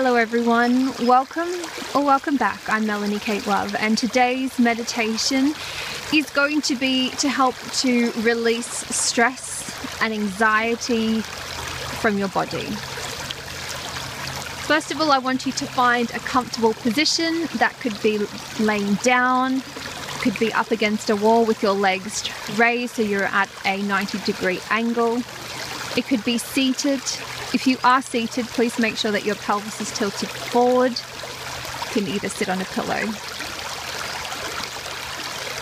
Hello, everyone. Welcome or welcome back. I'm Melanie Kate Love, and today's meditation is going to be to help to release stress and anxiety from your body. First of all, I want you to find a comfortable position that could be laying down, could be up against a wall with your legs raised so you're at a 90 degree angle. It could be seated if you are seated, please make sure that your pelvis is tilted forward. You can either sit on a pillow.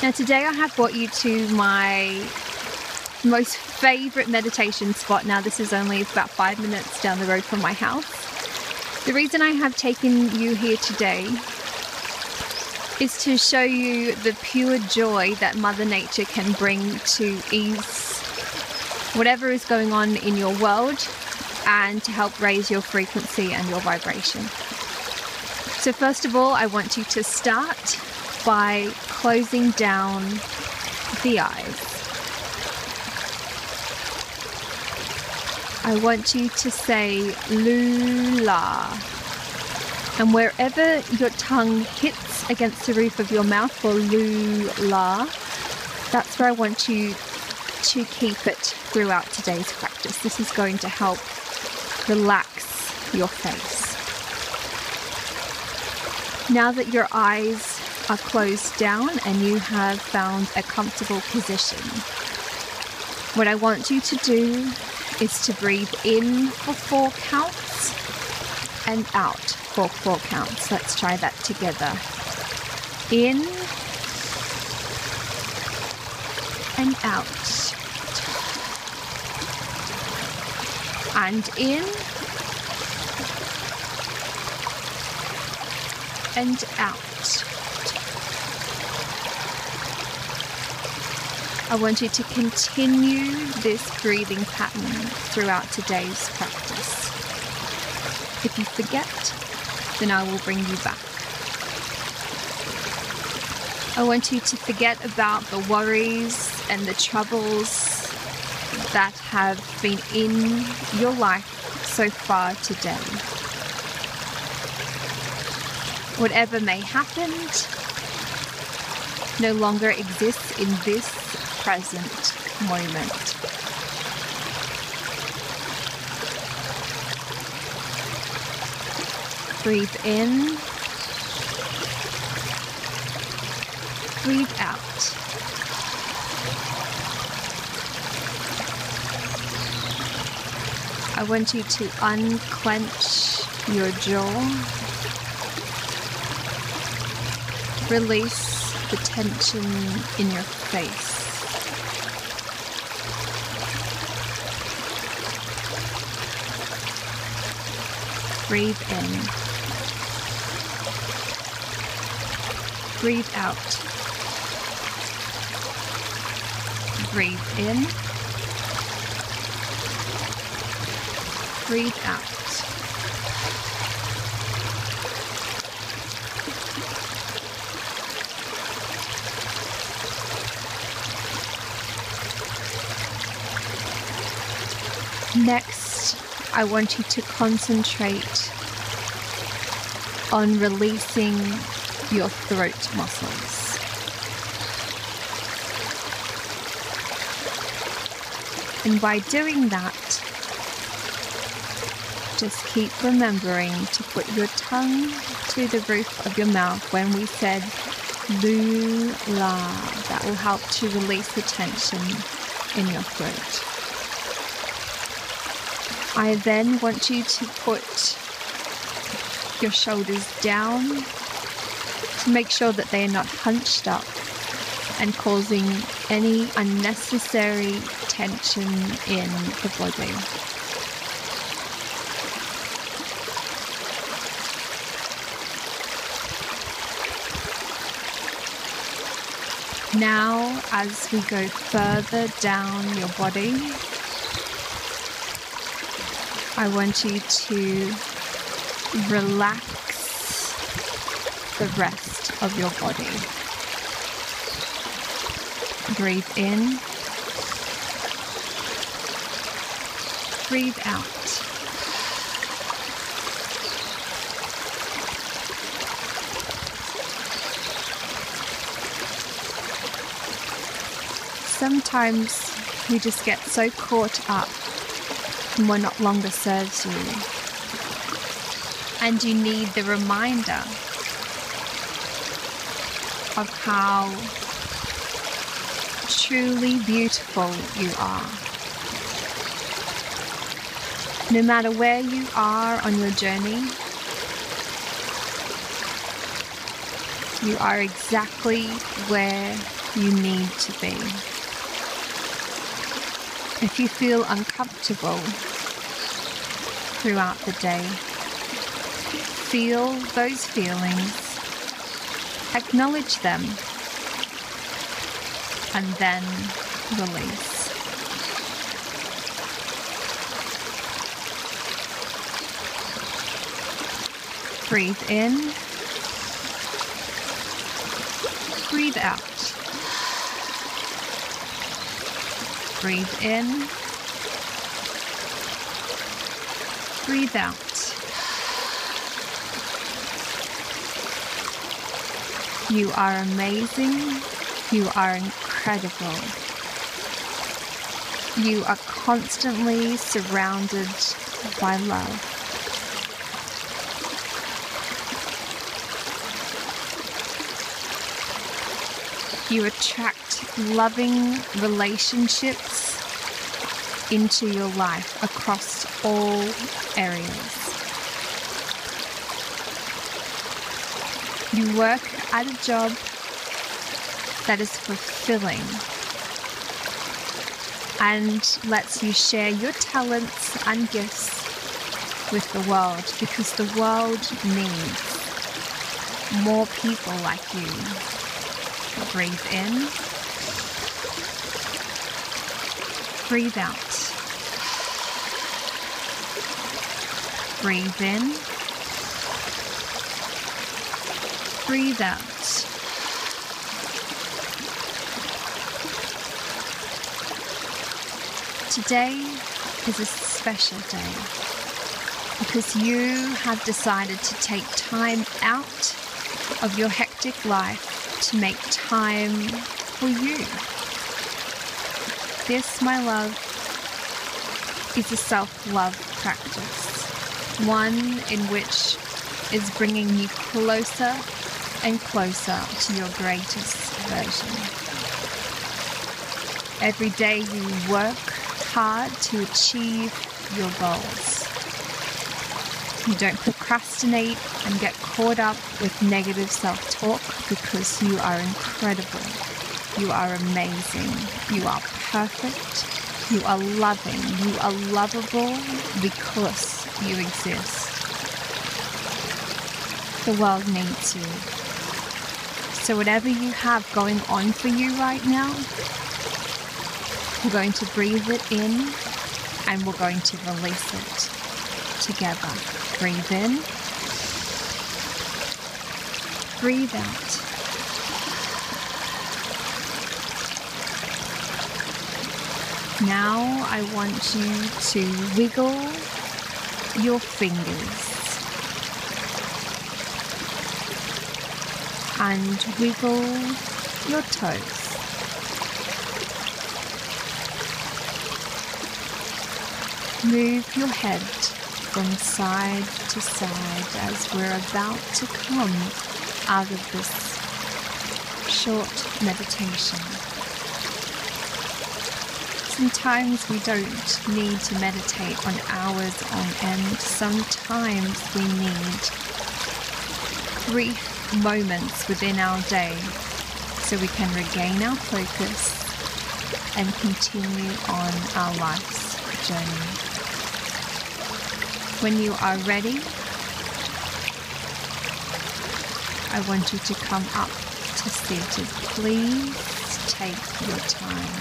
Now, today I have brought you to my most favorite meditation spot. Now, this is only about five minutes down the road from my house. The reason I have taken you here today is to show you the pure joy that Mother Nature can bring to ease whatever is going on in your world and to help raise your frequency and your vibration. So, first of all, I want you to start by closing down the eyes. I want you to say Lula. And wherever your tongue hits against the roof of your mouth for Lula, that's where I want you to keep it throughout today's practice. This is going to help relax your face. Now that your eyes are closed down and you have found a comfortable position, what I want you to do is to breathe in for four counts and out for four counts. Let's try that together. In and out. And in and out. I want you to continue this breathing pattern throughout today's practice. If you forget, then I will bring you back. I want you to forget about the worries and the troubles that have been in your life so far today. Whatever may happen no longer exists in this present moment. Breathe in, breathe out. I want you to unclench your jaw. Release the tension in your face. Breathe in. Breathe out. Breathe in. Breathe out. Next, I want you to concentrate on releasing your throat muscles. And by doing that, just keep remembering to put your tongue to the roof of your mouth when we said Lula. That will help to release the tension in your throat. I then want you to put your shoulders down to make sure that they are not hunched up and causing any unnecessary tension in the body. Now, as we go further down your body, I want you to relax the rest of your body. Breathe in, breathe out. Sometimes we just get so caught up in what no longer serves you. And you need the reminder of how truly beautiful you are. No matter where you are on your journey, you are exactly where you need to be. If you feel uncomfortable throughout the day, feel those feelings, acknowledge them, and then release. Breathe in, breathe out. Breathe in, breathe out. You are amazing. You are incredible. You are constantly surrounded by love. You attract loving relationships into your life across all areas. You work at a job that is fulfilling and lets you share your talents and gifts with the world because the world needs more people like you. Breathe in. Breathe out. Breathe in. Breathe out. Today is a special day because you have decided to take time out of your hectic life to make time for you. This, my love, is a self love practice, one in which is bringing you closer and closer to your greatest version. Every day you work hard to achieve your goals. You don't procrastinate and get caught up with negative self talk because you are incredible. You are amazing. You are perfect. You are loving. You are lovable because you exist. The world needs you. So, whatever you have going on for you right now, we're going to breathe it in and we're going to release it together. Breathe in. Breathe out. Now I want you to wiggle your fingers and wiggle your toes. Move your head from side to side as we're about to come out of this short meditation. Sometimes we don't need to meditate on hours on end. Sometimes we need brief moments within our day so we can regain our focus and continue on our life's journey. When you are ready, I want you to come up to seated. Please take your time.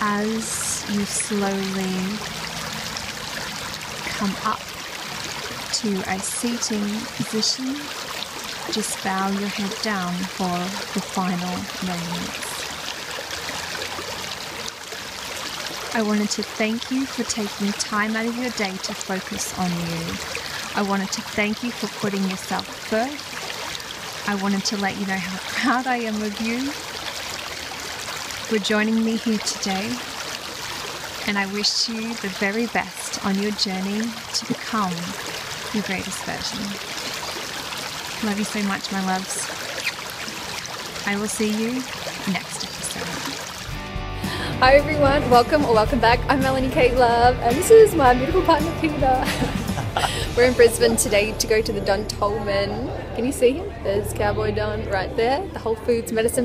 As you slowly come up to a seating position, just bow your head down for the final moments. I wanted to thank you for taking time out of your day to focus on you. I wanted to thank you for putting yourself first I wanted to let you know how proud I am of you for joining me here today. And I wish you the very best on your journey to become your greatest version. Love you so much, my loves. I will see you next episode. Hi everyone, welcome or welcome back. I'm Melanie Kate Love and this is my beautiful partner Peter. We're in Brisbane today to go to the Don Tolman. Can you see him? There's Cowboy Don right there, the Whole Foods Medicine Man.